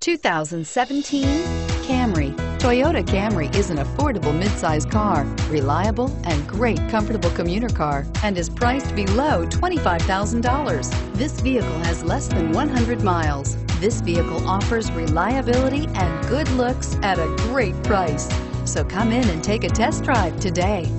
2017 Camry. Toyota Camry is an affordable midsize car, reliable and great comfortable commuter car, and is priced below $25,000. This vehicle has less than 100 miles. This vehicle offers reliability and good looks at a great price. So come in and take a test drive today.